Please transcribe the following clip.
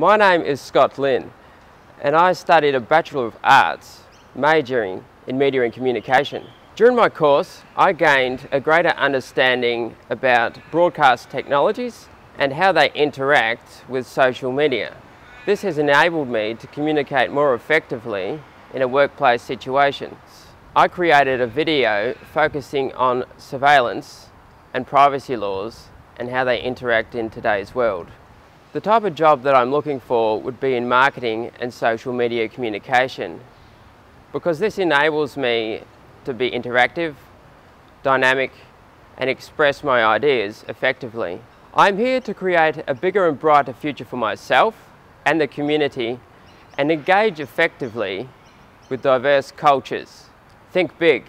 My name is Scott Lynn and I studied a Bachelor of Arts majoring in Media and Communication. During my course I gained a greater understanding about broadcast technologies and how they interact with social media. This has enabled me to communicate more effectively in a workplace situation. I created a video focusing on surveillance and privacy laws and how they interact in today's world. The type of job that I'm looking for would be in marketing and social media communication because this enables me to be interactive, dynamic and express my ideas effectively. I'm here to create a bigger and brighter future for myself and the community and engage effectively with diverse cultures. Think big.